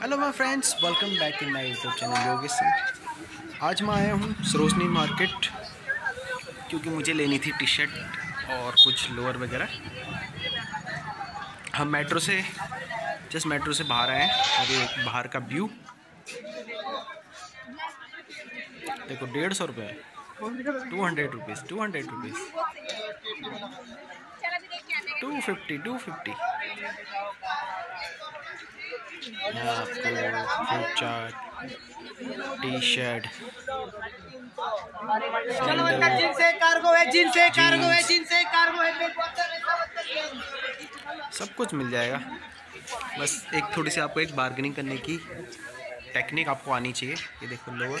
Hello my friends welcome back in my YouTube channel Yogesh Singh आज मैं आया हूँ सरोजनी मार्केट, क्योंकि मुझे लेनी थी टी शर्ट और कुछ लोअर वगैरह। हम मेट्रो से, जस्ट मेट्रो से बाहर आए हैं, और ये बाहर का व्यू। देखो, डेढ़ सौ रुपये two hundred rupees two hundred rupees two fifty two fifty. T shirt चलो है कार्गो है है कार्गो है है कार्गो है सब कुछ मिल जाएगा बस एक थोड़ी सी आपको एक बार्गेनिंग करने की टेक्निक आपको आनी चाहिए ये देखो लोअर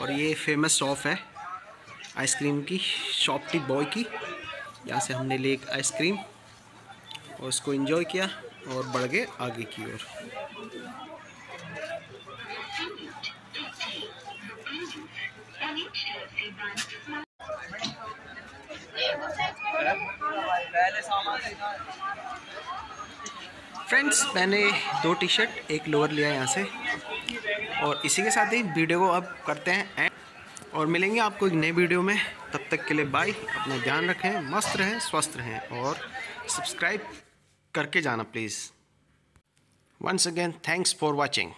और ये फ़ेमस शॉप है आइसक्रीम की शॉप टी बॉय की। यहाँ से हमने ले एक आइसक्रीम और उसको इन्जॉय किया और बढ़ गए आगे की ओर। फ्रेंड्स मैंने दो टी शर्ट एक लोअर लिया यहाँ से। और इसी के साथ ही वीडियो को अब करते हैं एंड और मिलेंगे आपको एक नए वीडियो में। तब तक के लिए बाय अपना ध्यान रखें, मस्त रहें, स्वस्थ रहें और सब्सक्राइब करके जाना please once again thanks for watching